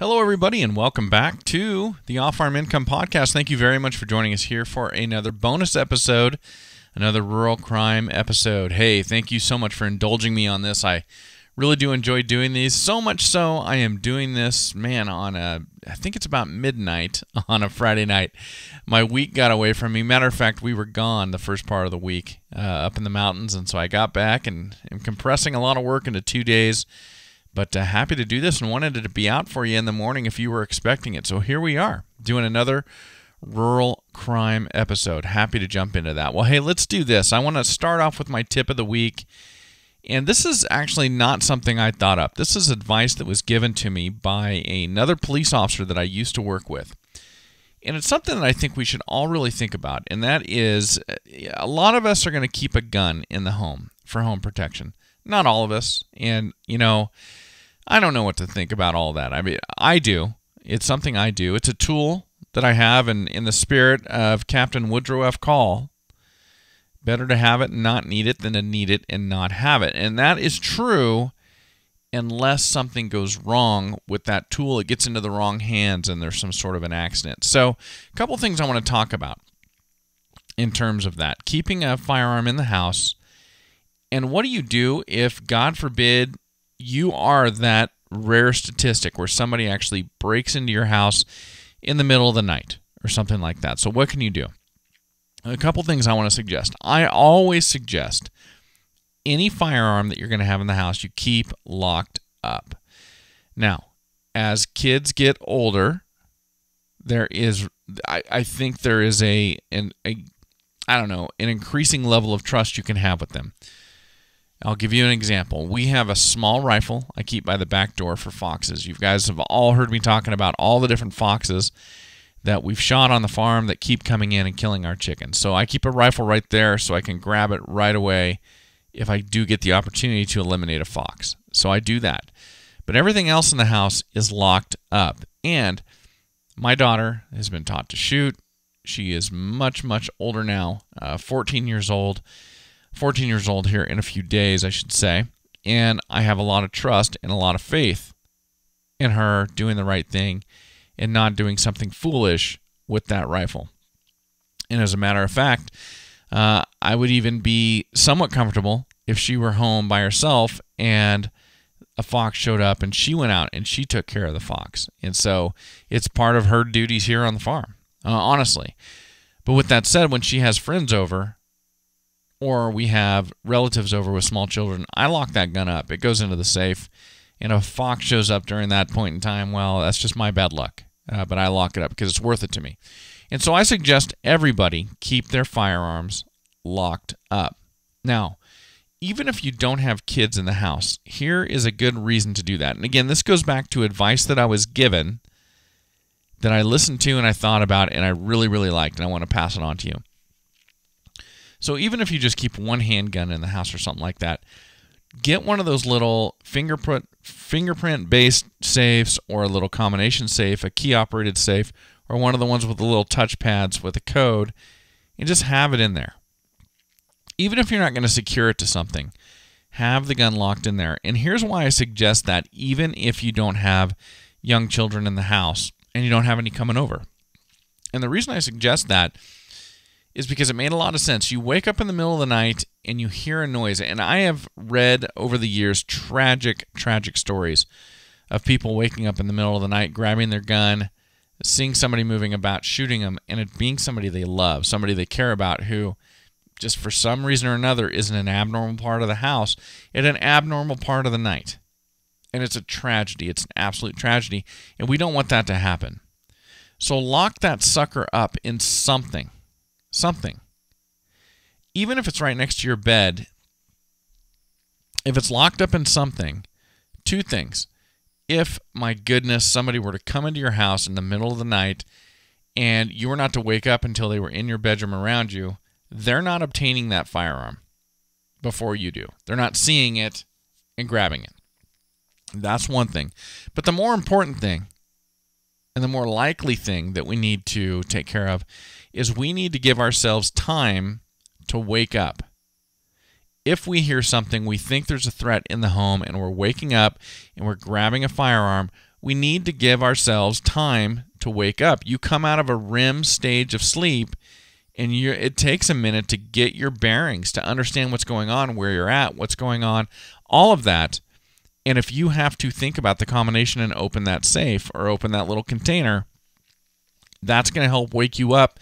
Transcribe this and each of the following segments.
Hello, everybody, and welcome back to the Off Farm Income Podcast. Thank you very much for joining us here for another bonus episode, another rural crime episode. Hey, thank you so much for indulging me on this. I really do enjoy doing these, so much so I am doing this, man, on a, I think it's about midnight on a Friday night. My week got away from me. Matter of fact, we were gone the first part of the week uh, up in the mountains, and so I got back and am compressing a lot of work into two days but uh, happy to do this and wanted it to be out for you in the morning if you were expecting it. So here we are doing another rural crime episode. Happy to jump into that. Well, hey, let's do this. I want to start off with my tip of the week. And this is actually not something I thought up. This is advice that was given to me by another police officer that I used to work with. And it's something that I think we should all really think about. And that is a lot of us are going to keep a gun in the home for home protection. Not all of us. And, you know, I don't know what to think about all that. I mean, I do. It's something I do. It's a tool that I have, and in the spirit of Captain Woodrow F. Call, better to have it and not need it than to need it and not have it. And that is true unless something goes wrong with that tool. It gets into the wrong hands and there's some sort of an accident. So, a couple things I want to talk about in terms of that. Keeping a firearm in the house. And what do you do if, God forbid, you are that rare statistic where somebody actually breaks into your house in the middle of the night or something like that. So, what can you do? A couple things I want to suggest. I always suggest any firearm that you're going to have in the house, you keep locked up. Now, as kids get older, there is, I, I think there is a, an, a, I don't know, an increasing level of trust you can have with them. I'll give you an example. We have a small rifle I keep by the back door for foxes. You guys have all heard me talking about all the different foxes that we've shot on the farm that keep coming in and killing our chickens. So I keep a rifle right there so I can grab it right away if I do get the opportunity to eliminate a fox. So I do that. But everything else in the house is locked up. And my daughter has been taught to shoot. She is much, much older now, uh, 14 years old 14 years old here in a few days, I should say. And I have a lot of trust and a lot of faith in her doing the right thing and not doing something foolish with that rifle. And as a matter of fact, uh, I would even be somewhat comfortable if she were home by herself and a fox showed up and she went out and she took care of the fox. And so it's part of her duties here on the farm, uh, honestly. But with that said, when she has friends over, or we have relatives over with small children, I lock that gun up. It goes into the safe. And if a fox shows up during that point in time, well, that's just my bad luck. Uh, but I lock it up because it's worth it to me. And so I suggest everybody keep their firearms locked up. Now, even if you don't have kids in the house, here is a good reason to do that. And again, this goes back to advice that I was given that I listened to and I thought about and I really, really liked, and I want to pass it on to you. So even if you just keep one handgun in the house or something like that, get one of those little fingerprint fingerprint based safes or a little combination safe, a key operated safe, or one of the ones with the little touch pads with a code, and just have it in there. Even if you're not going to secure it to something, have the gun locked in there. And here's why I suggest that even if you don't have young children in the house and you don't have any coming over. And the reason I suggest that is because it made a lot of sense. You wake up in the middle of the night and you hear a noise. And I have read over the years tragic, tragic stories of people waking up in the middle of the night, grabbing their gun, seeing somebody moving about, shooting them, and it being somebody they love, somebody they care about who just for some reason or another isn't an abnormal part of the house at an abnormal part of the night. And it's a tragedy. It's an absolute tragedy. And we don't want that to happen. So lock that sucker up in something something. Even if it's right next to your bed, if it's locked up in something, two things. If, my goodness, somebody were to come into your house in the middle of the night and you were not to wake up until they were in your bedroom around you, they're not obtaining that firearm before you do. They're not seeing it and grabbing it. That's one thing. But the more important thing and the more likely thing that we need to take care of is we need to give ourselves time to wake up. If we hear something, we think there's a threat in the home, and we're waking up and we're grabbing a firearm, we need to give ourselves time to wake up. You come out of a REM stage of sleep and you it takes a minute to get your bearings, to understand what's going on, where you're at, what's going on, all of that. And if you have to think about the combination and open that safe or open that little container, that's going to help wake you up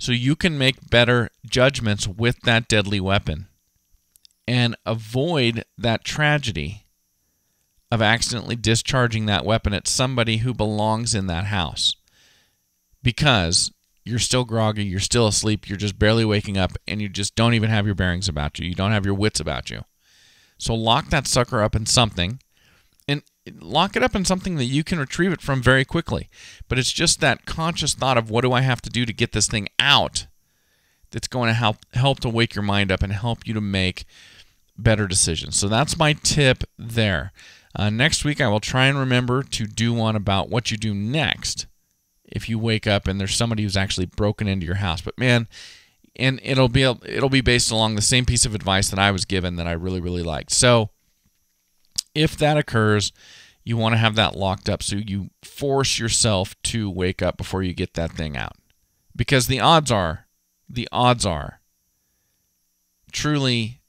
so you can make better judgments with that deadly weapon and avoid that tragedy of accidentally discharging that weapon at somebody who belongs in that house because you're still groggy, you're still asleep, you're just barely waking up, and you just don't even have your bearings about you. You don't have your wits about you. So lock that sucker up in something lock it up in something that you can retrieve it from very quickly. But it's just that conscious thought of what do I have to do to get this thing out that's going to help help to wake your mind up and help you to make better decisions. So that's my tip there. Uh, next week, I will try and remember to do one about what you do next if you wake up and there's somebody who's actually broken into your house. But man, and it'll be it'll be based along the same piece of advice that I was given that I really really liked. So if that occurs, you want to have that locked up so you force yourself to wake up before you get that thing out. Because the odds are, the odds are truly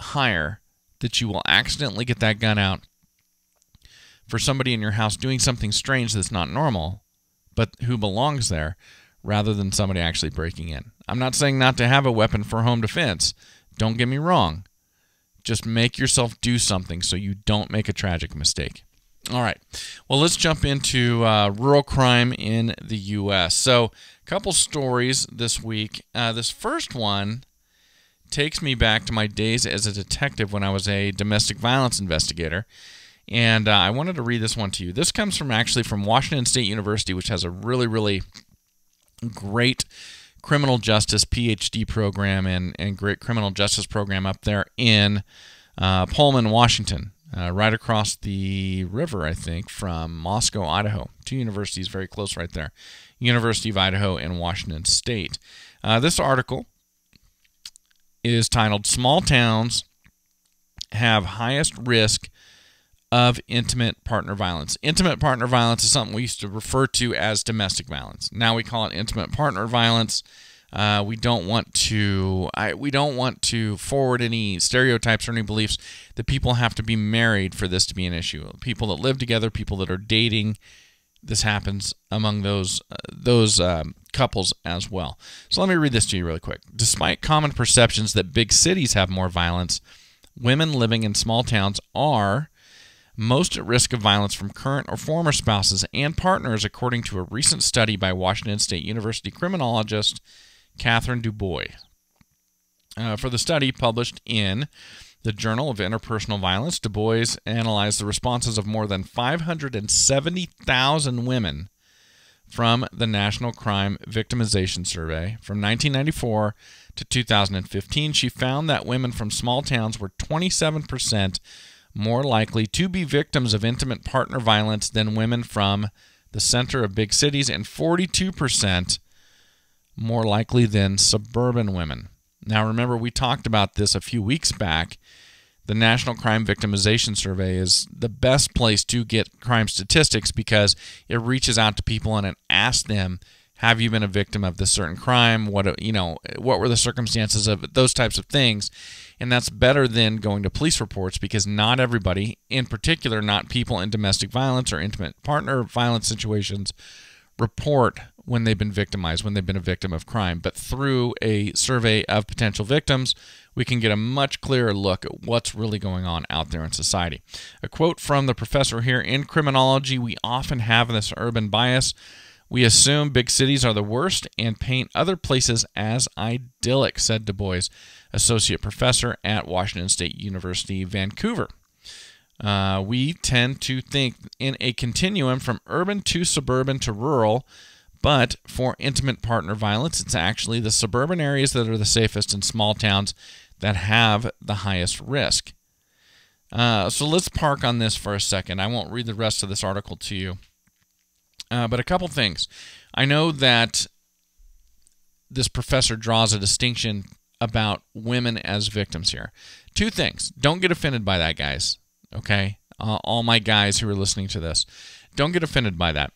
higher that you will accidentally get that gun out for somebody in your house doing something strange that's not normal, but who belongs there, rather than somebody actually breaking in. I'm not saying not to have a weapon for home defense. Don't get me wrong. Just make yourself do something so you don't make a tragic mistake. All right. Well, let's jump into uh, rural crime in the U.S. So, a couple stories this week. Uh, this first one takes me back to my days as a detective when I was a domestic violence investigator. And uh, I wanted to read this one to you. This comes from actually from Washington State University, which has a really, really great criminal justice PhD program and, and great criminal justice program up there in uh, Pullman, Washington, uh, right across the river, I think, from Moscow, Idaho. Two universities very close right there University of Idaho and Washington State. Uh, this article is titled Small Towns Have Highest Risk of Intimate Partner Violence. Intimate partner violence is something we used to refer to as domestic violence. Now we call it intimate partner violence. Uh, we don't want to I, we don't want to forward any stereotypes or any beliefs that people have to be married for this to be an issue. People that live together, people that are dating, this happens among those uh, those um, couples as well. So let me read this to you really quick. Despite common perceptions that big cities have more violence, women living in small towns are most at risk of violence from current or former spouses and partners, according to a recent study by Washington State University criminologist Catherine DuBois. Uh, for the study published in the Journal of Interpersonal Violence, Du Bois analyzed the responses of more than 570,000 women from the National Crime Victimization Survey from 1994 to 2015. She found that women from small towns were 27% more likely to be victims of intimate partner violence than women from the center of big cities and 42% more likely than suburban women. Now, remember, we talked about this a few weeks back. The National Crime Victimization Survey is the best place to get crime statistics because it reaches out to people and it asks them, "Have you been a victim of this certain crime? What you know? What were the circumstances of it? those types of things?" And that's better than going to police reports because not everybody, in particular, not people in domestic violence or intimate partner violence situations, report when they've been victimized, when they've been a victim of crime. But through a survey of potential victims, we can get a much clearer look at what's really going on out there in society. A quote from the professor here in criminology we often have this urban bias. We assume big cities are the worst and paint other places as idyllic, said Du Bois, associate professor at Washington State University, Vancouver. Uh, we tend to think in a continuum from urban to suburban to rural but for intimate partner violence, it's actually the suburban areas that are the safest and small towns that have the highest risk. Uh, so let's park on this for a second. I won't read the rest of this article to you. Uh, but a couple things. I know that this professor draws a distinction about women as victims here. Two things. Don't get offended by that, guys. Okay? uh, all my guys who are listening to this. Don't get offended by that.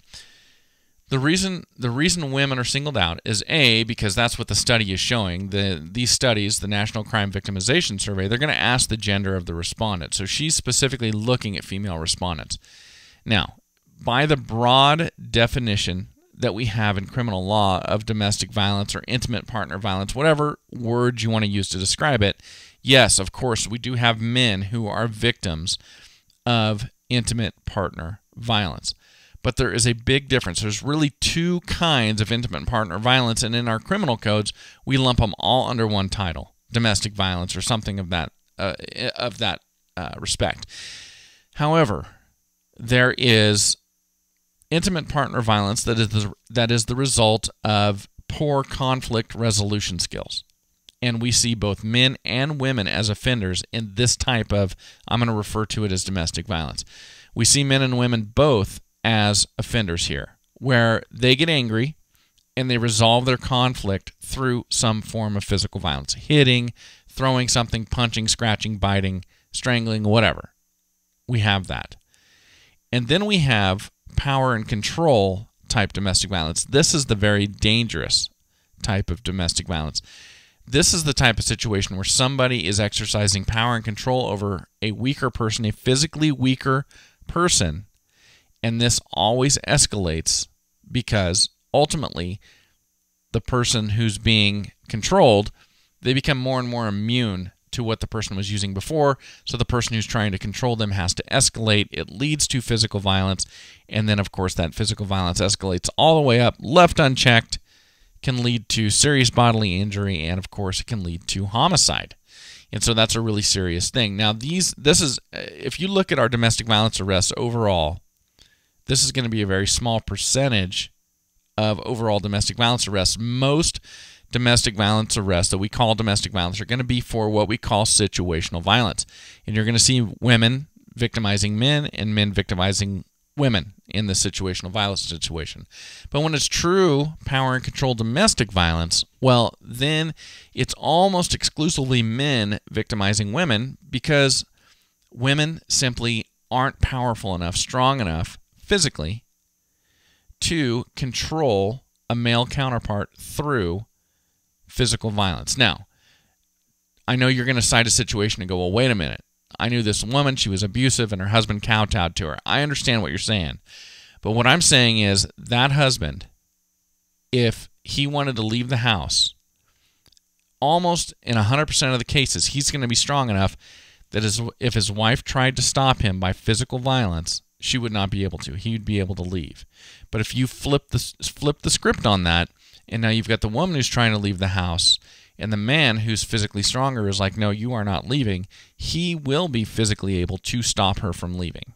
The reason the reason women are singled out is a because that's what the study is showing. The these studies, the National Crime Victimization Survey, they're going to ask the gender of the respondent. So she's specifically looking at female respondents. Now, by the broad definition that we have in criminal law of domestic violence or intimate partner violence, whatever word you want to use to describe it, yes, of course, we do have men who are victims of intimate partner violence. But there is a big difference. There's really two kinds of intimate partner violence, and in our criminal codes, we lump them all under one title: domestic violence or something of that uh, of that uh, respect. However, there is intimate partner violence that is the, that is the result of poor conflict resolution skills. And we see both men and women as offenders in this type of, I'm going to refer to it as domestic violence. We see men and women both as offenders here, where they get angry and they resolve their conflict through some form of physical violence hitting, throwing something, punching, scratching, biting, strangling, whatever. We have that. And then we have power and control type domestic violence. This is the very dangerous type of domestic violence. This is the type of situation where somebody is exercising power and control over a weaker person, a physically weaker person, and this always escalates because ultimately the person who's being controlled, they become more and more immune to what the person was using before. So the person who's trying to control them has to escalate. It leads to physical violence. And then, of course, that physical violence escalates all the way up, left unchecked, can lead to serious bodily injury. And, of course, it can lead to homicide. And so that's a really serious thing. Now, these, this is, uh, if you look at our domestic violence arrests overall, this is going to be a very small percentage of overall domestic violence arrests. Most domestic violence arrests that we call domestic violence are going to be for what we call situational violence. And you're going to see women victimizing men and men victimizing women in the situational violence situation. But when it's true power and control domestic violence, well, then it's almost exclusively men victimizing women because women simply aren't powerful enough, strong enough physically to control a male counterpart through physical violence. Now, I know you're going to cite a situation and go, well, wait a minute. I knew this woman, she was abusive, and her husband kowtowed to her. I understand what you're saying. But what I'm saying is that husband, if he wanted to leave the house, almost in 100% of the cases, he's going to be strong enough that if his wife tried to stop him by physical violence, she would not be able to. He would be able to leave. But if you flip the flip the script on that, and now you've got the woman who's trying to leave the house, and the man who's physically stronger is like, "No, you are not leaving." He will be physically able to stop her from leaving.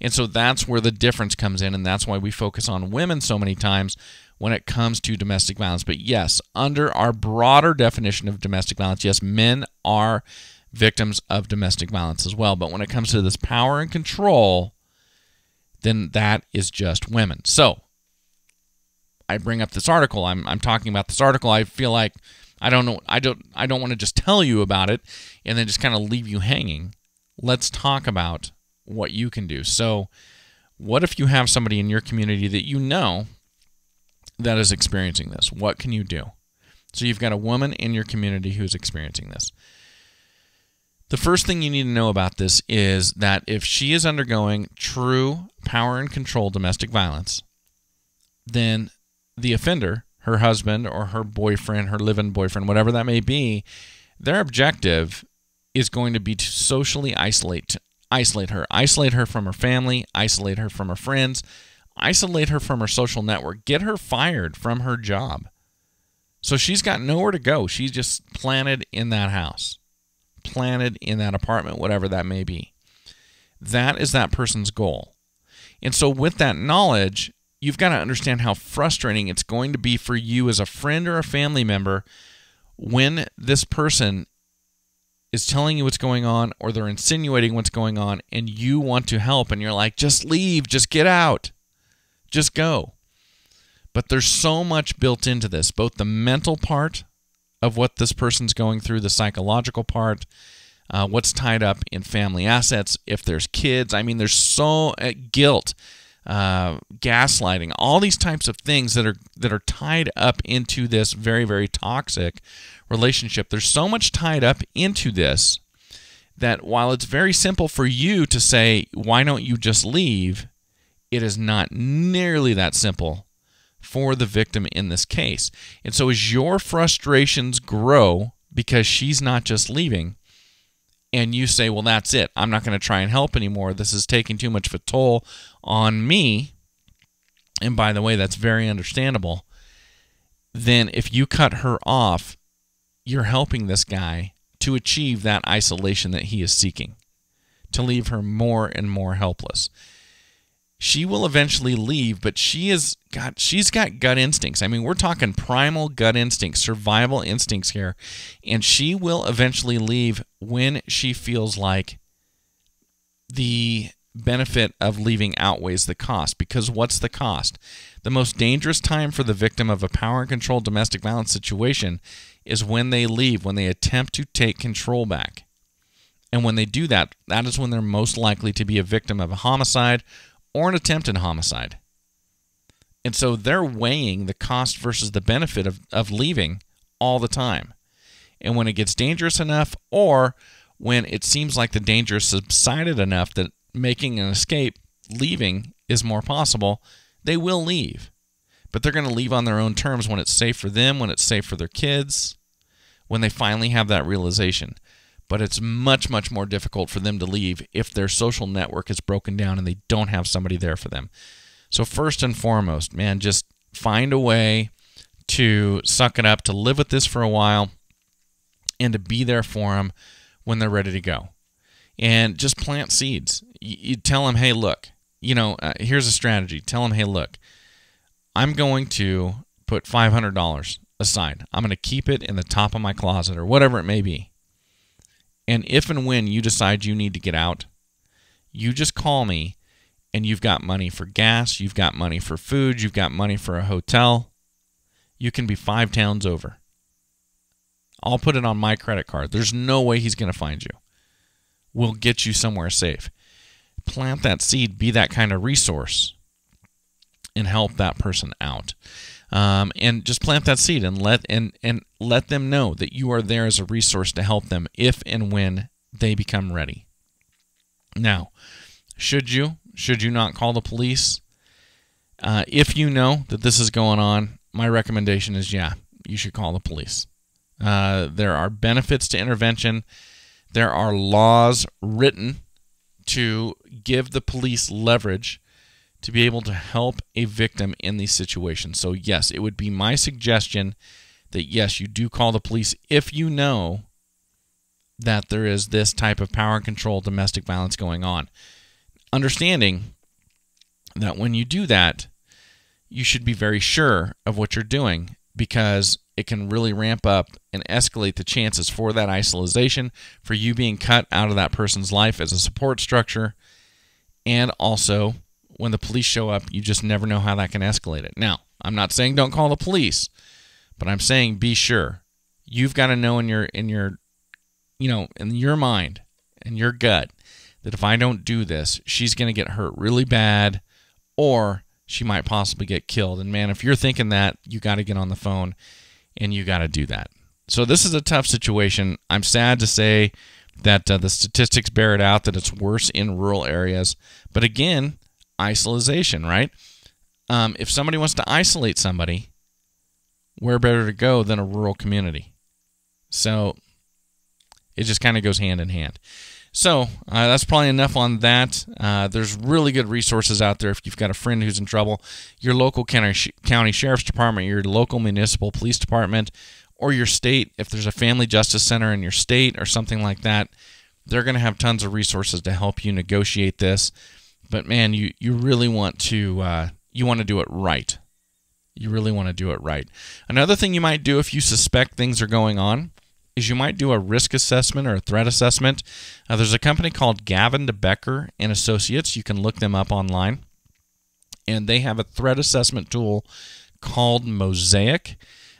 And so that's where the difference comes in, and that's why we focus on women so many times when it comes to domestic violence. But yes, under our broader definition of domestic violence, yes, men are victims of domestic violence as well. But when it comes to this power and control, then that is just women. So I bring up this article. I'm, I'm talking about this article. I feel like I don't know. I don't. I don't want to just tell you about it and then just kind of leave you hanging. Let's talk about what you can do. So, what if you have somebody in your community that you know that is experiencing this? What can you do? So, you've got a woman in your community who's experiencing this. The first thing you need to know about this is that if she is undergoing true power and control domestic violence, then the offender, her husband or her boyfriend, her living boyfriend, whatever that may be, their objective is going to be to socially isolate isolate her, isolate her from her family, isolate her from her friends, isolate her from her social network, get her fired from her job. So she's got nowhere to go. She's just planted in that house planted in that apartment, whatever that may be. That is that person's goal. And so, with that knowledge, you've got to understand how frustrating it's going to be for you as a friend or a family member when this person is telling you what's going on or they're insinuating what's going on and you want to help and you're like, just leave, just get out, just go. But there's so much built into this, both the mental part of what this person's going through, the psychological part, uh, what's tied up in family assets, if there's kids. I mean, there's so uh, guilt, uh, gaslighting, all these types of things that are that are tied up into this very very toxic relationship. There's so much tied up into this that while it's very simple for you to say, why don't you just leave? It is not nearly that simple for the victim in this case. And so as your frustrations grow because she's not just leaving, and you say, well, that's it. I'm not going to try and help anymore. This is taking too much of a toll on me. And by the way, that's very understandable. Then if you cut her off, you're helping this guy to achieve that isolation that he is seeking, to leave her more and more helpless she will eventually leave, but she is got she's got gut instincts. I mean, we're talking primal gut instincts, survival instincts here, and she will eventually leave when she feels like the benefit of leaving outweighs the cost because what's the cost? The most dangerous time for the victim of a power and control domestic violence situation is when they leave, when they attempt to take control back. And when they do that, that is when they're most likely to be a victim of a homicide or an attempt attempted homicide. And so they're weighing the cost versus the benefit of, of leaving all the time. And when it gets dangerous enough, or when it seems like the danger subsided enough that making an escape, leaving, is more possible, they will leave. But they're going to leave on their own terms when it's safe for them, when it's safe for their kids, when they finally have that realization but it's much, much more difficult for them to leave if their social network is broken down and they don't have somebody there for them. So, first and foremost, man, just find a way to suck it up, to live with this for a while, and to be there for them when they're ready to go. And just plant seeds. You, tell them, hey, look, you know, uh, here's a strategy. Tell them, hey, look, I'm going to put $500 aside. I'm going to keep it in the top of my closet or whatever it may be. And if and when you decide you need to get out, you just call me and you've got money for gas, you've got money for food, you've got money for a hotel. You can be five towns over. I'll put it on my credit card. There's no way he's going to find you. We'll get you somewhere safe. Plant that seed, be that kind of resource, and help that person out um, and just plant that seed and let and and let them know that you are there as a resource to help them if and when they become ready. Now, should you should you not call the police? Uh, if you know that this is going on, my recommendation is yeah, you should call the police. Uh, there are benefits to intervention. There are laws written to give the police leverage to be able to help a victim in these situations. So, yes, it would be my suggestion that, yes, you do call the police if you know that there is this type of power and control domestic violence going on. Understanding that when you do that, you should be very sure of what you're doing because it can really ramp up and escalate the chances for that isolation, for you being cut out of that person's life as a support structure, and also when the police show up, you just never know how that can escalate it. Now, I'm not saying don't call the police, but I'm saying be sure. You've got to know in your in your you know, in your mind and your gut that if I don't do this, she's going to get hurt really bad or she might possibly get killed. And man, if you're thinking that, you got to get on the phone and you got to do that. So this is a tough situation. I'm sad to say that uh, the statistics bear it out that it's worse in rural areas. But again, isolation, right? Um, if somebody wants to isolate somebody, where better to go than a rural community? So it just kind of goes hand in hand. So uh, that's probably enough on that. Uh, there's really good resources out there if you've got a friend who's in trouble. Your local county, county sheriff's department, your local municipal police department, or your state, if there's a family justice center in your state or something like that, they're going to have tons of resources to help you negotiate this. But man, you you really want to uh, you want to do it right. You really want to do it right. Another thing you might do if you suspect things are going on is you might do a risk assessment or a threat assessment. Uh, there's a company called Gavin de Becker and Associates. You can look them up online, and they have a threat assessment tool called Mosaic.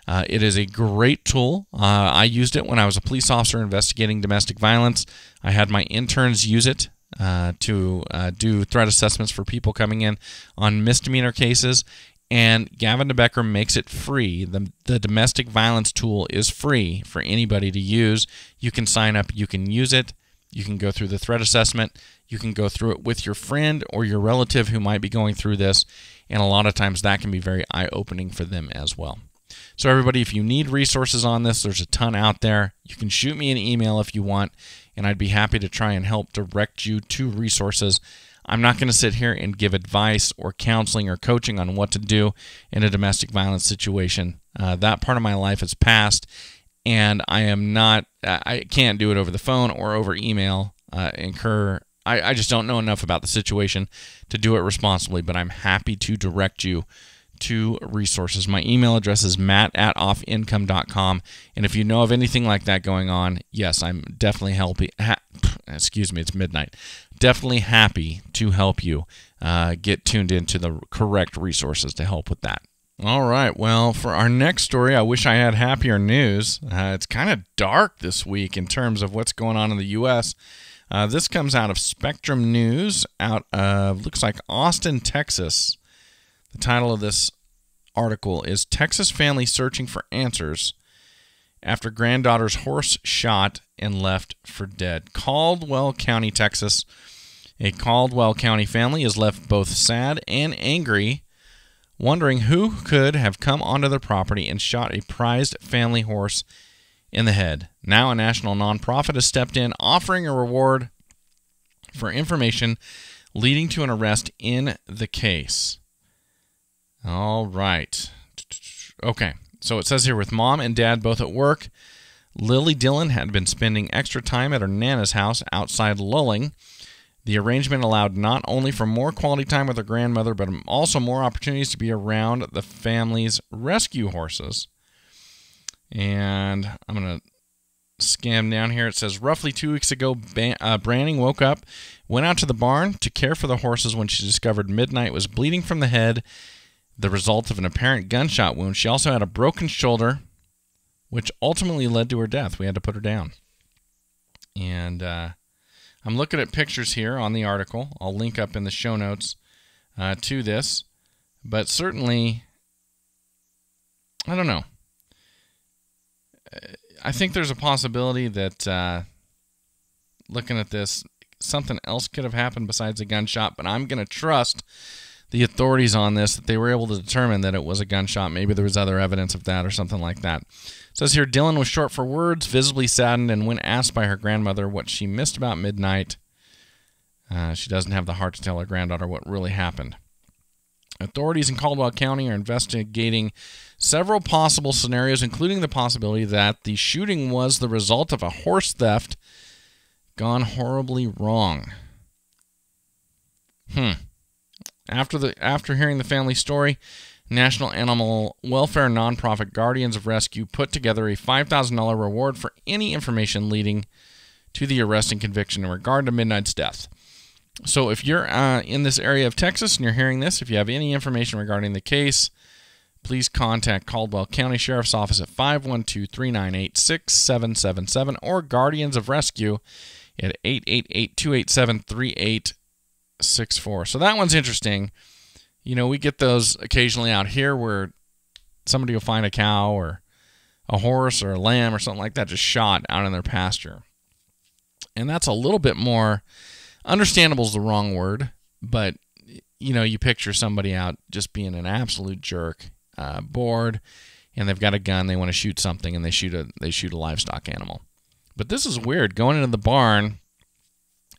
Uh, it is a great tool. Uh, I used it when I was a police officer investigating domestic violence. I had my interns use it uh, to uh, do threat assessments for people coming in on misdemeanor cases. And Gavin de Becker makes it free. The, the domestic violence tool is free for anybody to use. You can sign up, you can use it, you can go through the threat assessment, you can go through it with your friend or your relative who might be going through this. And a lot of times that can be very eye opening for them as well. So, everybody, if you need resources on this, there's a ton out there. You can shoot me an email if you want, and I'd be happy to try and help direct you to resources. I'm not going to sit here and give advice or counseling or coaching on what to do in a domestic violence situation. Uh, that part of my life has passed, and I am not, I can't do it over the phone or over email. Uh, incur, I, I just don't know enough about the situation to do it responsibly, but I'm happy to direct you to resources. My email address is matt at offincome.com. And if you know of anything like that going on, yes, I'm definitely helping. Ha- excuse me, it's midnight. Definitely happy to help you uh, get tuned into the correct resources to help with that. All right. Well, for our next story, I wish I had happier news. Uh, it's kind of dark this week in terms of what's going on in the U.S. Uh, this comes out of Spectrum News, out of looks like Austin, Texas. The title of this article is Texas Family Searching for Answers After Granddaughter's Horse Shot and Left for Dead. Caldwell County, Texas. A Caldwell County family is left both sad and angry, wondering who could have come onto their property and shot a prized family horse in the head. Now, a national nonprofit has stepped in, offering a reward for information leading to an arrest in the case. All right. Okay. So it says here with mom and dad both at work, Lily Dillon had been spending extra time at her Nana's house outside Luling. The arrangement allowed not only for more quality time with her grandmother, but also more opportunities to be around the family's rescue horses. And I'm going to scan down here. It says roughly two weeks ago, uh, Branning woke up, went out to the barn to care for the horses when she discovered Midnight was bleeding from the head the result of an apparent gunshot wound. She also had a broken shoulder, which ultimately led to her death. We had to put her down. And uh, I'm looking at pictures here on the article. I'll link up in the show notes uh, to this. But certainly, I don't know. I think there's a possibility that uh, looking at this, something else could have happened besides a gunshot, but I'm going to trust the authorities on this that they were able to determine that it was a gunshot. Maybe there was other evidence of that or something like that. It says here Dylan was short for words, visibly saddened, and when asked by her grandmother what she missed about midnight, uh, she doesn't have the heart to tell her granddaughter what really happened. Authorities in Caldwell County are investigating several possible scenarios, including the possibility that the shooting was the result of a horse theft gone horribly wrong. Hmm. After the after hearing the family story, National Animal Welfare nonprofit Guardians of Rescue put together a $5,000 reward for any information leading to the arrest and conviction in regard to Midnight's death. So, if you're uh, in this area of Texas and you're hearing this, if you have any information regarding the case, please contact Caldwell County Sheriff's Office at 512 398 6777 or Guardians of Rescue at 888 287 six four. So that one's interesting. You know, we get those occasionally out here where somebody will find a cow or a horse or a lamb or something like that just shot out in their pasture. And that's a little bit more understandable is the wrong word, but you know, you picture somebody out just being an absolute jerk, uh, bored, and they've got a gun, they want to shoot something, and they shoot a they shoot a livestock animal. But this is weird. Going into the barn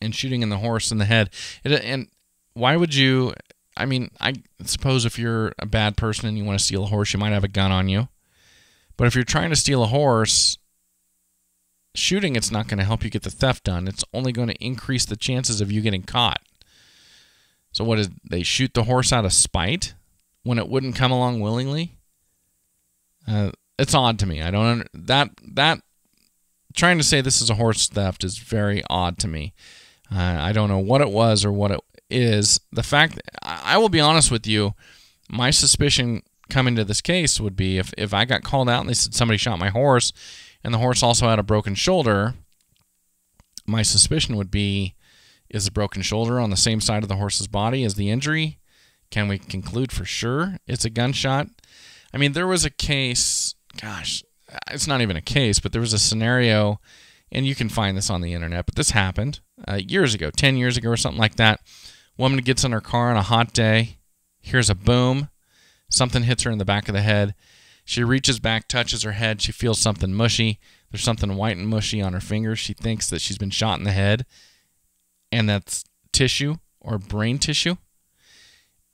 and shooting in the horse in the head. It, and why would you? I mean, I suppose if you're a bad person and you want to steal a horse, you might have a gun on you. But if you're trying to steal a horse, shooting it's not going to help you get the theft done. It's only going to increase the chances of you getting caught. So what is they shoot the horse out of spite when it wouldn't come along willingly? Uh, it's odd to me. I don't under, that that trying to say this is a horse theft is very odd to me. Uh, I don't know what it was or what it is. The fact, I will be honest with you, my suspicion coming to this case would be if, if I got called out and they said somebody shot my horse and the horse also had a broken shoulder, my suspicion would be is the broken shoulder on the same side of the horse's body as the injury? Can we conclude for sure it's a gunshot? I mean, there was a case, gosh, it's not even a case, but there was a scenario, and you can find this on the internet, but this happened uh, years ago, 10 years ago or something like that. Woman gets in her car on a hot day, hears a boom, something hits her in the back of the head. She reaches back, touches her head, she feels something mushy. There's something white and mushy on her fingers. She thinks that she's been shot in the head, and that's tissue or brain tissue.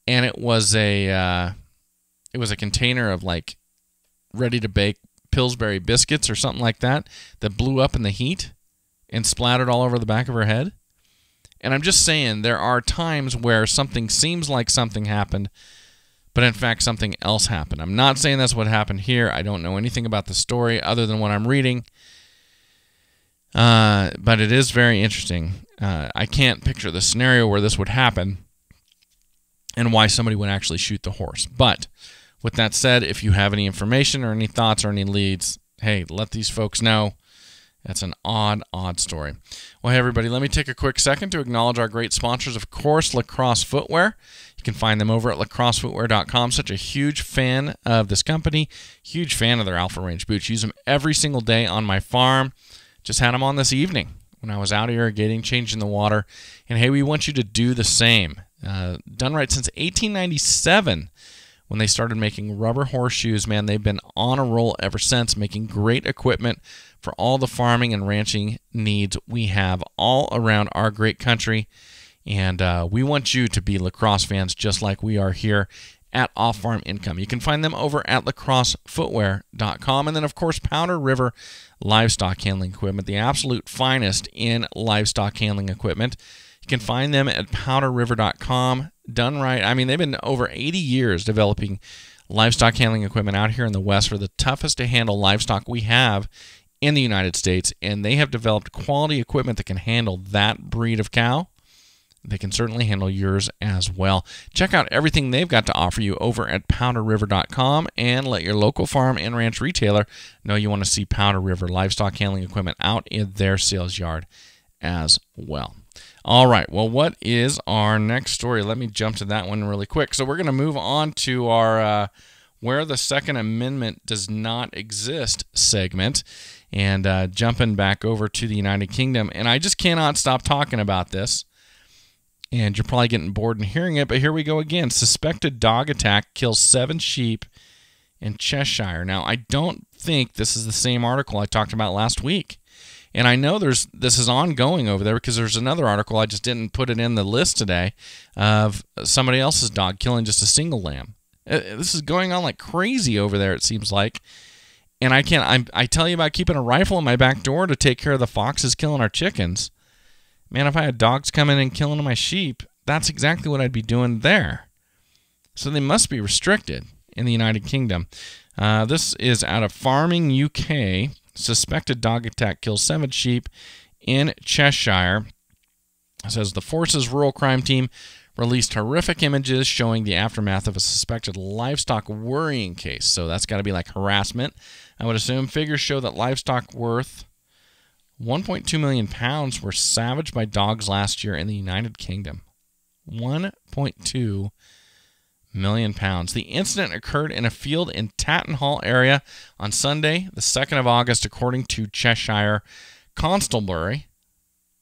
And it was a uh, it was a container of like ready to bake Pillsbury biscuits or something like that that blew up in the heat and splattered all over the back of her head. And I'm just saying, there are times where something seems like something happened, but in fact, something else happened. I'm not saying that's what happened here. I don't know anything about the story other than what I'm reading. Uh, but it is very interesting. Uh, I can't picture the scenario where this would happen and why somebody would actually shoot the horse. But with that said, if you have any information or any thoughts or any leads, hey, let these folks know. That's an odd, odd story. Well, hey, everybody, let me take a quick second to acknowledge our great sponsors, of course, Lacrosse Footwear. You can find them over at lacrossefootwear.com. Such a huge fan of this company, huge fan of their Alpha Range boots. Use them every single day on my farm. Just had them on this evening when I was out irrigating, changing the water. And hey, we want you to do the same. Uh, done right since 1897 when they started making rubber horseshoes. Man, they've been on a roll ever since, making great equipment for all the farming and ranching needs we have all around our great country. And uh, we want you to be lacrosse fans just like we are here at Off Farm Income. You can find them over at lacrossefootwear.com. And then, of course, Powder River Livestock Handling Equipment, the absolute finest in livestock handling equipment. You can find them at powderriver.com. Done right. I mean, they've been over 80 years developing livestock handling equipment out here in the West for the toughest to handle livestock we have in the United States. And they have developed quality equipment that can handle that breed of cow. They can certainly handle yours as well. Check out everything they've got to offer you over at powderriver.com and let your local farm and ranch retailer know you want to see Powder River livestock handling equipment out in their sales yard as well. All right. Well, what is our next story? Let me jump to that one really quick. So we're going to move on to our uh, where the Second Amendment does not exist segment, and uh, jumping back over to the United Kingdom. And I just cannot stop talking about this. And you're probably getting bored and hearing it, but here we go again. Suspected dog attack kills seven sheep in Cheshire. Now, I don't think this is the same article I talked about last week. And I know there's this is ongoing over there because there's another article I just didn't put it in the list today of somebody else's dog killing just a single lamb. Uh, this is going on like crazy over there. It seems like, and I can't. I I tell you about keeping a rifle in my back door to take care of the foxes killing our chickens. Man, if I had dogs coming and killing my sheep, that's exactly what I'd be doing there. So they must be restricted in the United Kingdom. Uh, this is out of Farming UK. Suspected dog attack kills seven sheep in Cheshire. It says the force's rural crime team released horrific images showing the aftermath of a suspected livestock worrying case. So that's got to be like harassment, I would assume. Figures show that livestock worth 1.2 million pounds were savaged by dogs last year in the United Kingdom. 1.2 million pounds. The incident occurred in a field in Tattenhall area on Sunday, the 2nd of August, according to Cheshire Constabulary.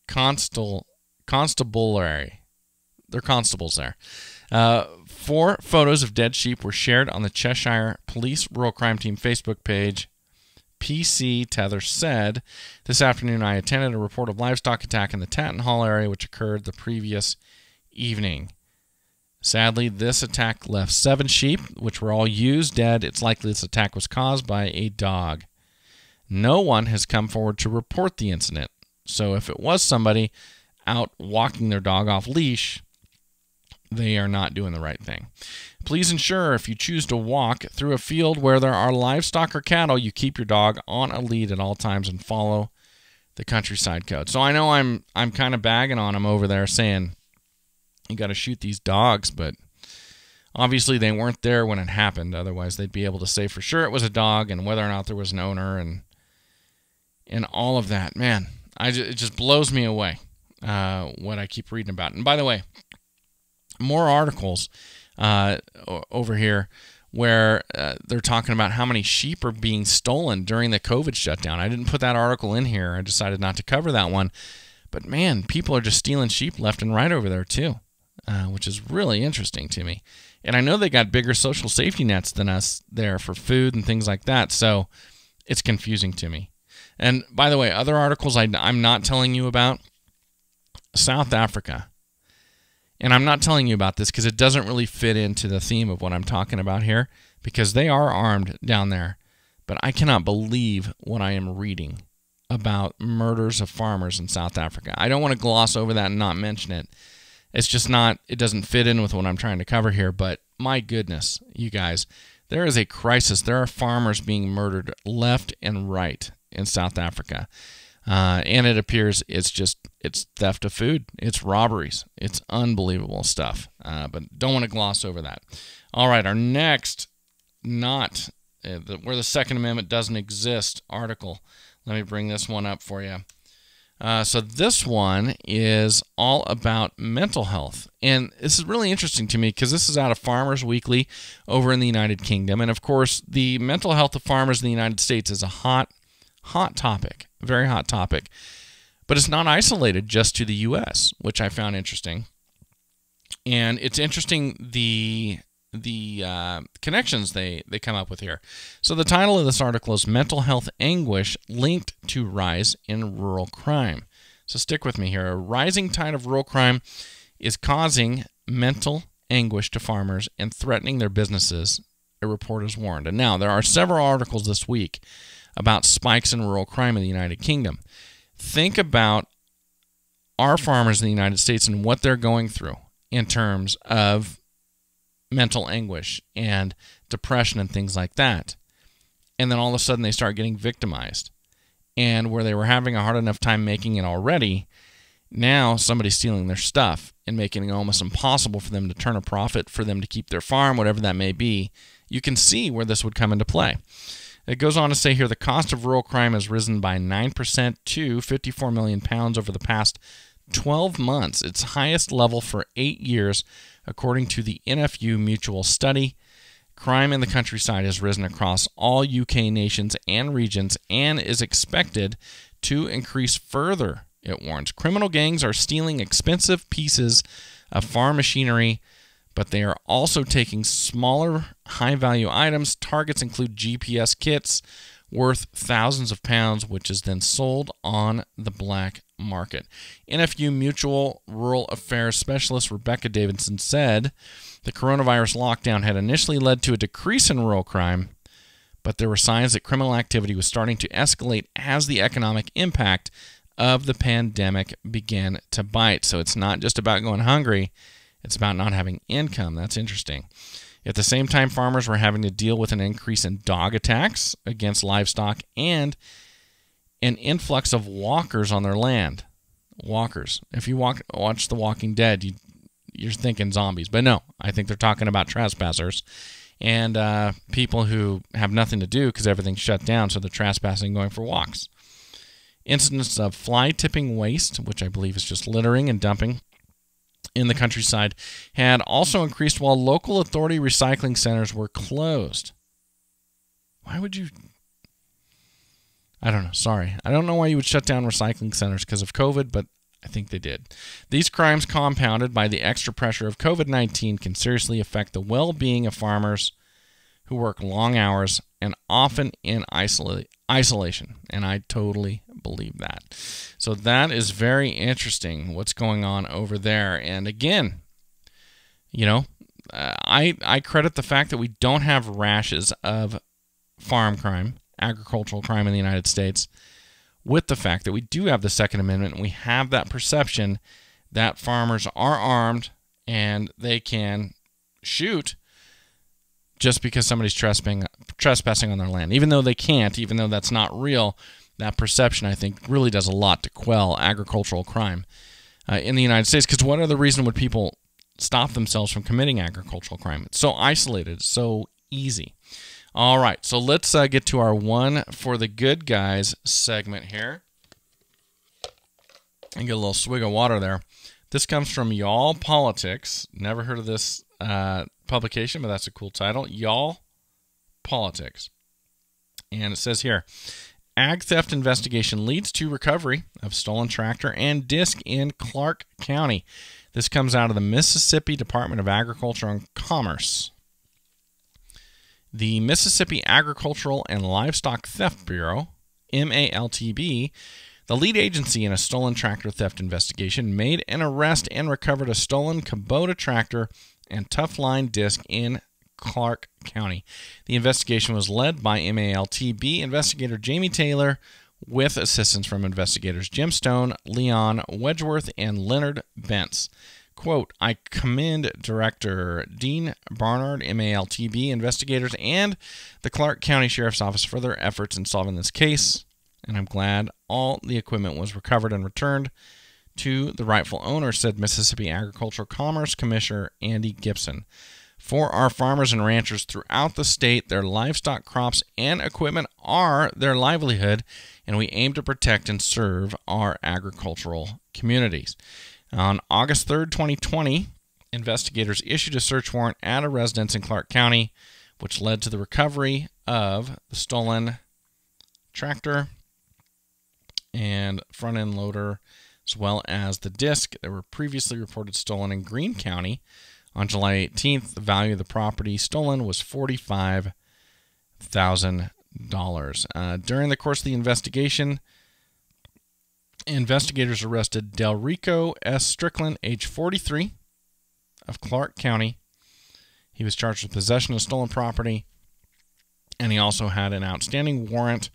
Constal, constabulary. They're constables there. Uh, four photos of dead sheep were shared on the Cheshire Police Rural Crime Team Facebook page. PC Tether said, This afternoon I attended a report of livestock attack in the Tattenhall area, which occurred the previous evening. Sadly, this attack left seven sheep, which were all used dead. It's likely this attack was caused by a dog. No one has come forward to report the incident. So if it was somebody out walking their dog off leash, they are not doing the right thing. Please ensure if you choose to walk through a field where there are livestock or cattle, you keep your dog on a lead at all times and follow the countryside code. So I know I'm I'm kind of bagging on them over there saying you got to shoot these dogs, but Obviously, they weren't there when it happened. Otherwise, they'd be able to say for sure it was a dog and whether or not there was an owner and and all of that. Man, I just, it just blows me away uh, what I keep reading about. And by the way, more articles uh, over here where uh, they're talking about how many sheep are being stolen during the COVID shutdown. I didn't put that article in here. I decided not to cover that one. But man, people are just stealing sheep left and right over there too, uh, which is really interesting to me. And I know they got bigger social safety nets than us there for food and things like that. So it's confusing to me. And by the way, other articles I, I'm not telling you about South Africa. And I'm not telling you about this because it doesn't really fit into the theme of what I'm talking about here because they are armed down there. But I cannot believe what I am reading about murders of farmers in South Africa. I don't want to gloss over that and not mention it. It's just not, it doesn't fit in with what I'm trying to cover here. But my goodness, you guys, there is a crisis. There are farmers being murdered left and right in South Africa. Uh, and it appears it's just it's theft of food it's robberies it's unbelievable stuff uh, but don't want to gloss over that all right our next not uh, the, where the second amendment doesn't exist article let me bring this one up for you uh, so this one is all about mental health and this is really interesting to me because this is out of farmers weekly over in the united kingdom and of course the mental health of farmers in the united states is a hot hot topic, very hot topic. But it's not isolated just to the U.S., which I found interesting. And it's interesting the the uh, connections they, they come up with here. So the title of this article is Mental Health Anguish Linked to Rise in Rural Crime. So stick with me here. A rising tide of rural crime is causing mental anguish to farmers and threatening their businesses, a report has warned. And now there are several articles this week about spikes in rural crime in the United Kingdom. Think about our farmers in the United States and what they're going through in terms of mental anguish and depression and things like that. And then all of a sudden they start getting victimized. And where they were having a hard enough time making it already, now somebody's stealing their stuff and making it almost impossible for them to turn a profit, for them to keep their farm, whatever that may be. You can see where this would come into play. It goes on to say here the cost of rural crime has risen by 9% to 54 million pounds over the past 12 months, its highest level for 8 years according to the NFU Mutual study. Crime in the countryside has risen across all UK nations and regions and is expected to increase further, it warns. Criminal gangs are stealing expensive pieces of farm machinery but they are also taking smaller, high value items. Targets include GPS kits worth thousands of pounds, which is then sold on the black market. NFU Mutual Rural Affairs Specialist Rebecca Davidson said the coronavirus lockdown had initially led to a decrease in rural crime, but there were signs that criminal activity was starting to escalate as the economic impact of the pandemic began to bite. So it's not just about going hungry it's about not having income. That's interesting. At the same time, farmers were having to deal with an increase in dog attacks against livestock and an influx of walkers on their land. Walkers. If you walk, watch The Walking Dead, you, you're thinking zombies. But no, I think they're talking about trespassers and uh, people who have nothing to do because everything's shut down, so they're trespassing going for walks. Incidents of fly tipping waste, which I believe is just littering and dumping in the countryside had also increased while local authority recycling centers were closed. Why would you? I don't know. Sorry. I don't know why you would shut down recycling centers because of COVID, but I think they did. These crimes, compounded by the extra pressure of COVID 19, can seriously affect the well being of farmers who work long hours and often in isolation. And I totally believe that. So that is very interesting what's going on over there. And again, you know, uh, I I credit the fact that we don't have rashes of farm crime, agricultural crime in the United States with the fact that we do have the second amendment and we have that perception that farmers are armed and they can shoot just because somebody's trespassing trespassing on their land even though they can't even though that's not real that perception, I think, really does a lot to quell agricultural crime uh, in the United States. Because what other reason would people stop themselves from committing agricultural crime. It's so isolated, so easy. All right, so let's uh, get to our one for the good guys segment here. And get a little swig of water there. This comes from Y'all Politics. Never heard of this uh, publication, but that's a cool title. Y'all Politics. And it says here Ag theft investigation leads to recovery of stolen tractor and disc in Clarke County. This comes out of the Mississippi Department of Agriculture and Commerce. The Mississippi Agricultural and Livestock Theft Bureau, MALTB, the lead agency in a stolen tractor theft investigation, made an arrest and recovered a stolen Kubota tractor and Tufline disc in Clarke County. The investigation was led by MALTB investigator Jamie Taylor with assistance from investigators Jim Stone, Leon Wedgeworth, and Leonard Bentz. Quote, I commend Director Dean Barnard, MALTB investigators, and the Clarke County Sheriff's Office for their efforts in solving this case, and I'm glad all the equipment was recovered and returned to the rightful owner, said Mississippi Agricultural Commerce Commissioner Andy Gipson. For our farmers and ranchers throughout the state, their livestock crops and equipment are their livelihood, and we aim to protect and serve our agricultural communities. On August 3rd, 2020, investigators issued a search warrant at a residence in Clarke County, which led to the recovery of the stolen tractor and front end loader, as well as the disc that were previously reported stolen in Greene County. On July 18th, the value of the property stolen was $45,000. Uh, during the course of the investigation, investigators arrested Delrico S. Strickland, age 43, of Clarke County. He was charged with possession of stolen property, and he also had an outstanding warrant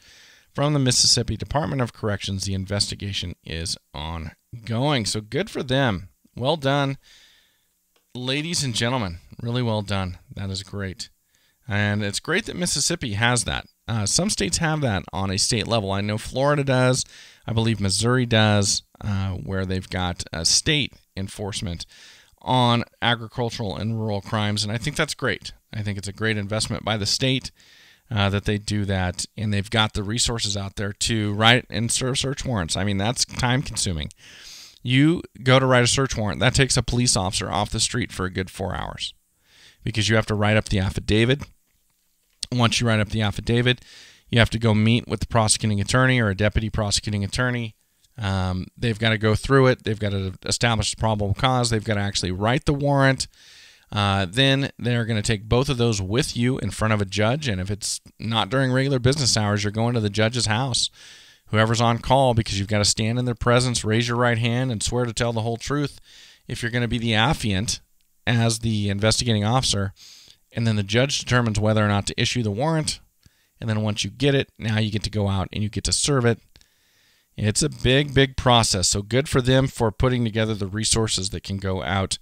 from the Mississippi Department of Corrections. The investigation is ongoing. So good for them. Well done, ladies and gentlemen. Really well done. That is great. And it's great that Mississippi has that. Uh, some states have that on a state level. I know Florida does. I believe Missouri does, uh, where they've got a state enforcement on agricultural and rural crimes. And I think that's great. I think it's a great investment by the state uh, that they do that. And they've got the resources out there to write and serve search warrants. I mean, that's time consuming. You go to write a search warrant, that takes a police officer off the street for a good four hours because you have to write up the affidavit. Once you write up the affidavit, you have to go meet with the prosecuting attorney or a deputy prosecuting attorney. Um, they've got to go through it. They've got to establish the probable cause. They've got to actually write the warrant. Uh, then they're going to take both of those with you in front of a judge. And if it's not during regular business hours, you're going to the judge's house. Whoever's on call, because you've got to stand in their presence, raise your right hand, and swear to tell the whole truth if you're going to be the affiant as the investigating officer. And then the judge determines whether or not to issue the warrant and then once you get it, now you get to go out and you get to serve it. It's a big, big process. So good for them for putting together the resources that can go out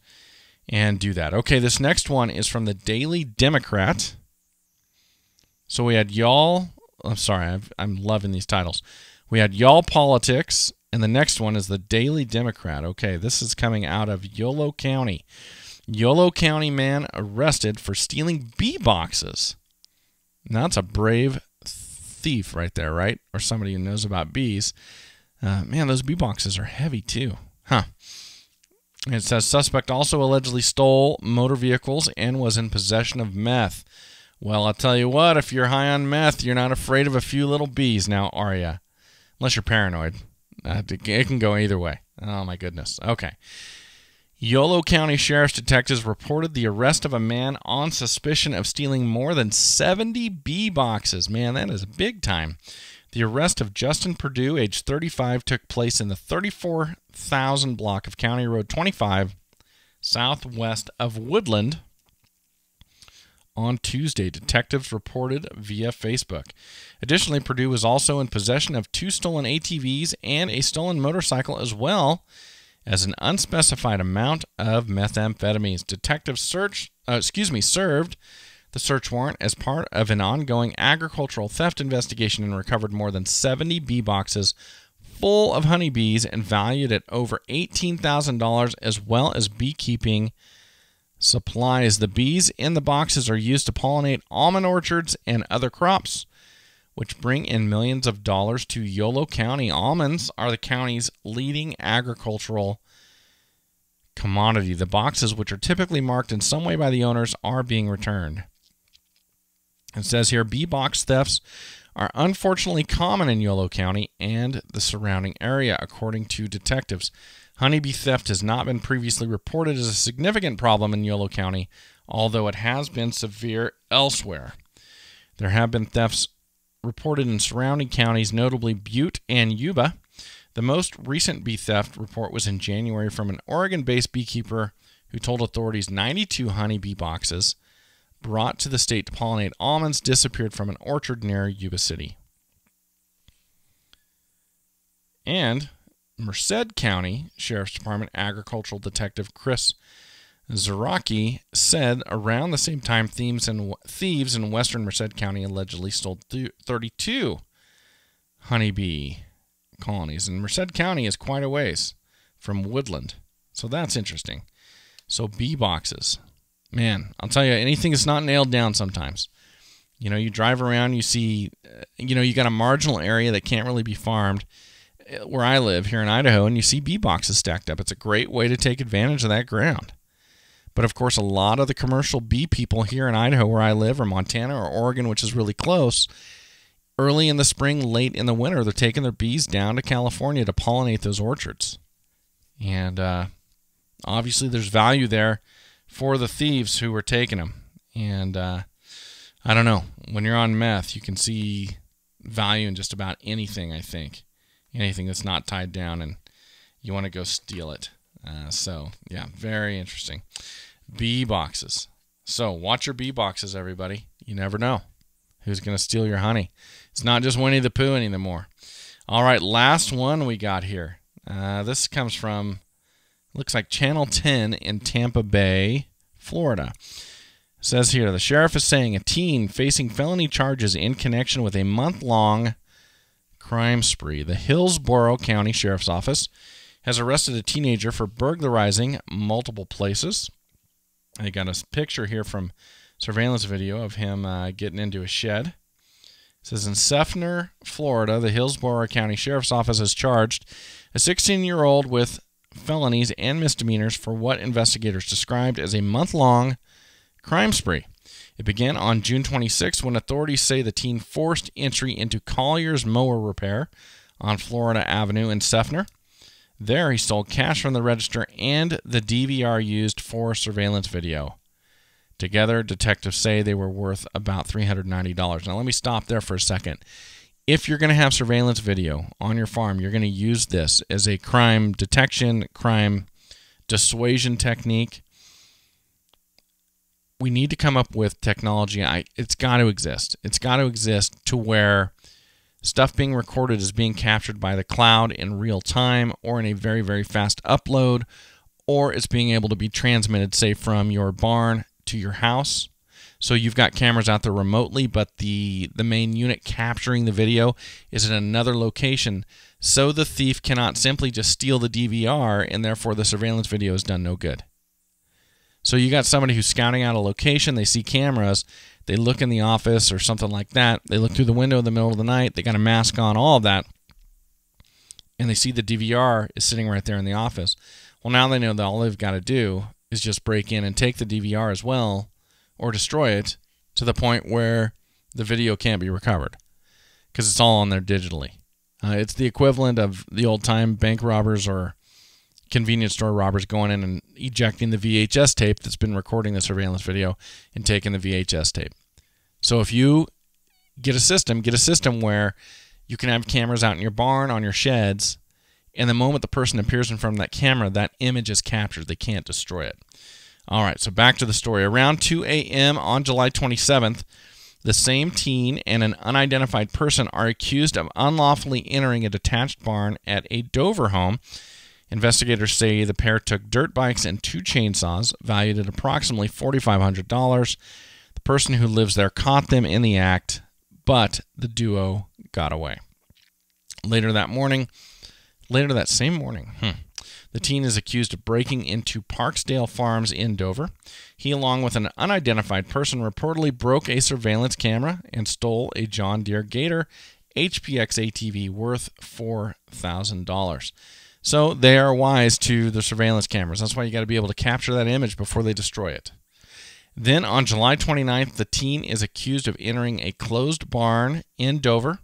and do that. Okay, this next one is from the Daily Democrat. So we had y'all. I'm sorry, i am loving these titles. We had y'all politics, and the next one is the Daily Democrat. Okay, this is coming out of Yolo County. Yolo County man arrested for stealing bee boxes. Now that's a brave thief right there, right? Or somebody who knows about bees. Uh, man, those bee boxes are heavy too. Huh. It says suspect also allegedly stole motor vehicles and was in possession of meth. Well, I'll tell you what, if you're high on meth, you're not afraid of a few little bees now, are you? Unless you're paranoid. It can go either way. Oh, my goodness. Okay. Yolo County Sheriff's detectives reported the arrest of a man on suspicion of stealing more than 70 bee boxes. Man, that is big time. The arrest of Justin Purdue, age 35, took place in the 34,000 block of County Road 25, southwest of Woodland, on Tuesday, detectives reported via Facebook. Additionally, Purdue was also in possession of two stolen ATVs and a stolen motorcycle, as well as an unspecified amount of methamphetamines. Detectives searched, uh, excuse me, served the search warrant as part of an ongoing agricultural theft investigation and recovered more than 70 bee boxes full of honeybees and valued at over $18,000 as well as beekeeping supplies. The bees in the boxes are used to pollinate almond orchards and other crops, which bring in millions of dollars to Yolo County. Almonds are the county's leading agricultural commodity. The boxes, which are typically marked in some way by the owners, are being returned. It says here bee box thefts are unfortunately common in Yolo County and the surrounding area, according to detectives. Honeybee theft has not been previously reported as a significant problem in Yolo County, although it has been severe elsewhere. There have been thefts reported in surrounding counties, notably Butte and Yuba. The most recent bee theft report was in January from an Oregon based beekeeper who told authorities 92 honeybee boxes brought to the state to pollinate almonds disappeared from an orchard near Yuba City. And Merced County Sheriff's Department agricultural detective Chris Zaraki said around the same time thieves in, thieves in western Merced County allegedly stole 32 honeybee colonies. And Merced County is quite a ways from Woodland. So that's interesting. So bee boxes man, I'll tell you, anything is not nailed down sometimes. You know, you drive around, you see, uh, you know, you got a marginal area that can't really be farmed where I live here in Idaho, and you see bee boxes stacked up. It's a great way to take advantage of that ground. But of course, a lot of the commercial bee people here in Idaho, where I live, or Montana or Oregon, which is really close, early in the spring, late in the winter, they're taking their bees down to California to pollinate those orchards. And uh, obviously, there's value there for the thieves who were taking them. And uh, I don't know. When you're on meth, you can see value in just about anything, I think. Anything that's not tied down, and you want to go steal it. Uh, so, yeah, very interesting. Bee boxes. So, watch your bee boxes, everybody. You never know who's going to steal your honey. It's not just Winnie the Pooh anymore. All right, last one we got here. Uh, this comes from looks like Channel 10 in Tampa Bay, Florida. It says here the sheriff is saying a teen facing felony charges in connection with a month long crime spree. The Hillsborough County Sheriff's Office has arrested a teenager for burglarizing multiple places. I got a picture here from surveillance video of him uh, getting into a shed. It says in Seffner, Florida, the Hillsborough County Sheriff's Office has charged a 16 year old with felonies and misdemeanors for what investigators described as a month long crime spree. It began on June 26 when authorities say the teen forced entry into Collier's Mower Repair on Florida Avenue in Seffner. There, he stole cash from the register and the DVR used for surveillance video. Together, detectives say they were worth about $390. Now, let me stop there for a second if you're going to have surveillance video on your farm, you're going to use this as a crime detection, crime dissuasion technique. We need to come up with technology. I, it's got to exist. It's got to exist to where stuff being recorded is being captured by the cloud in real time or in a very, very fast upload, or it's being able to be transmitted, say, from your barn to your house so you've got cameras out there remotely, but the the main unit capturing the video is in another location. So the thief cannot simply just steal the DVR and therefore the surveillance video is done no good. So you got somebody who's scouting out a location, they see cameras, they look in the office or something like that, they look through the window in the middle of the night, they got a mask on, all of that, and they see the DVR is sitting right there in the office. Well, now they know that all they've got to do is just break in and take the DVR as well or destroy it to the point where the video can't be recovered because it's all on there digitally. Uh, it's the equivalent of the old time bank robbers or convenience store robbers going in and ejecting the VHS tape that's been recording the surveillance video and taking the VHS tape. So if you get a system, get a system where you can have cameras out in your barn, on your sheds, and the moment the person appears in front of that camera, that image is captured. They can't destroy it. All right, so back to the story. Around 2 a.m. on July 27th, the same teen and an unidentified person are accused of unlawfully entering a detached barn at a Dover home. Investigators say the pair took dirt bikes and two chainsaws, valued at approximately $4,500. The person who lives there caught them in the act, but the duo got away. Later that morning, later that same morning, hmm, The teen is accused of breaking into Parkesdale Farms in Dover. He, along with an unidentified person, reportedly broke a surveillance camera and stole a John Deere Gator HPX ATV worth $4,000. So they are wise to the surveillance cameras. That's why you got to be able to capture that image before they destroy it. Then on July 29th, the teen is accused of entering a closed barn in Dover.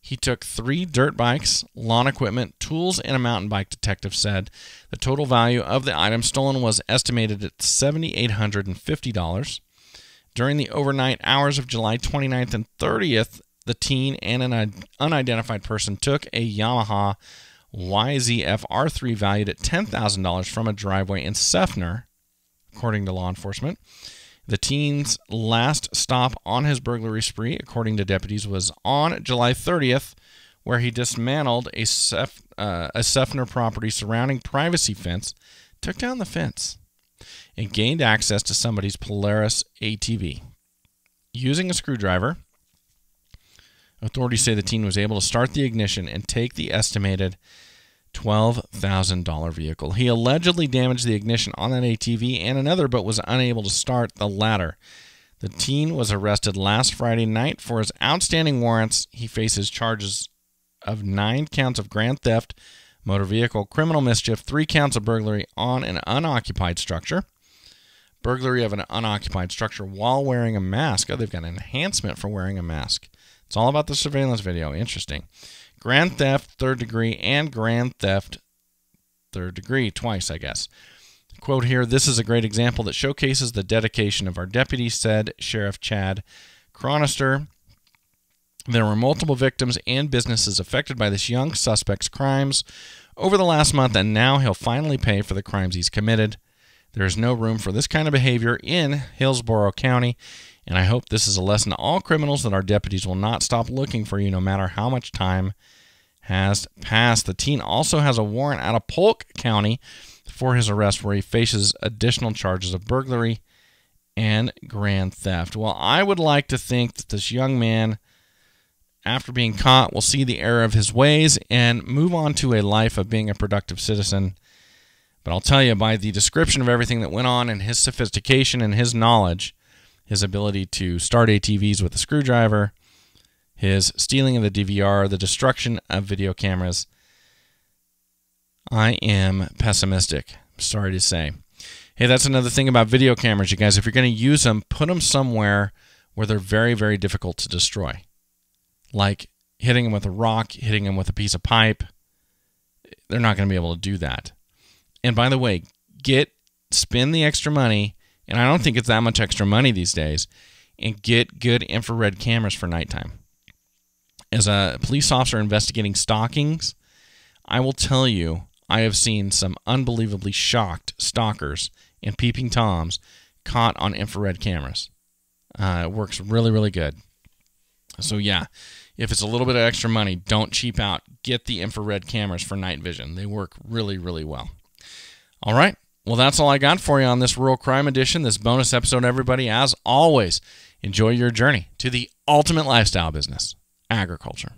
He took three dirt bikes, lawn equipment, tools, and a mountain bike, detective said. The total value of the items stolen was estimated at $7,850. During the overnight hours of July 29th and 30th, the teen and an unidentified person took a Yamaha YZF R3 valued at $10,000 from a driveway in Seffner, according to law enforcement. The teen's last stop on his burglary spree, according to deputies, was on July 30th, where he dismantled a, Sef, uh, a Seffner property surrounding privacy fence, took down the fence, and gained access to somebody's Polaris ATV. Using a screwdriver, authorities say the teen was able to start the ignition and take the estimated $12,000 vehicle. He allegedly damaged the ignition on that ATV and another, but was unable to start the latter. The teen was arrested last Friday night for his outstanding warrants. He faces charges of nine counts of grand theft, motor vehicle, criminal mischief, three counts of burglary on an unoccupied structure, burglary of an unoccupied structure while wearing a mask. Oh, they've got an enhancement for wearing a mask. It's all about the surveillance video. Interesting grand theft third degree and grand theft third degree twice, I guess. Quote here This is a great example that showcases the dedication of our deputy, said Sheriff Chad Chronister. There were multiple victims and businesses affected by this young suspect's crimes over the last month, and now he'll finally pay for the crimes he's committed. There is no room for this kind of behavior in Hillsborough County, and I hope this is a lesson to all criminals that our deputies will not stop looking for you no matter how much time has passed. The teen also has a warrant out of Polk County for his arrest, where he faces additional charges of burglary and grand theft. Well, I would like to think that this young man, after being caught, will see the error of his ways and move on to a life of being a productive citizen. But I'll tell you, by the description of everything that went on and his sophistication and his knowledge, his ability to start ATVs with a screwdriver, his stealing of the DVR, the destruction of video cameras. I am pessimistic. Sorry to say. Hey, that's another thing about video cameras, you guys. If you're going to use them, put them somewhere where they're very, very difficult to destroy. Like hitting them with a rock, hitting them with a piece of pipe. They're not going to be able to do that. And by the way, get spend the extra money and I don't think it's that much extra money these days, and get good infrared cameras for nighttime. As a police officer investigating stalkings, I will tell you I have seen some unbelievably shocked stalkers and peeping toms caught on infrared cameras. Uh, it works really, really good. So, yeah, if it's a little bit of extra money, don't cheap out. Get the infrared cameras for night vision. They work really, really well. All right. Well, that's all I got for you on this Rural Crime Edition, this bonus episode, everybody. As always, enjoy your journey to the ultimate lifestyle business, agriculture.